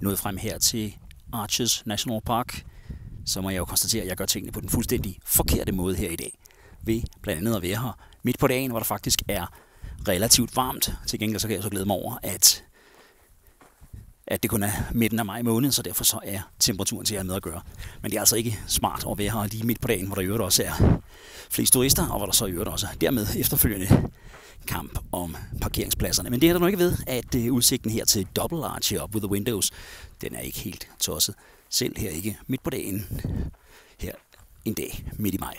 nået frem her til Arches National Park, så må jeg jo konstatere, at jeg gør tingene på den fuldstændig forkerte måde her i dag. Ved blandt andet at være her midt på dagen, hvor der faktisk er relativt varmt. Til gengæld så kan jeg så glæde mig over, at, at det kun er midten af maj måned, så derfor så er temperaturen til at have med at gøre. Men det er altså ikke smart at være her lige midt på dagen, hvor der i øvrigt også er flest turister, og hvor der så i øvrigt også dermed efterfølgende kamp om parkeringspladserne. Men det er der nok ikke ved, at øh, udsigten her til Double Arch op with the windows, den er ikke helt tosset. Selv her ikke midt på dagen, her en dag midt i maj.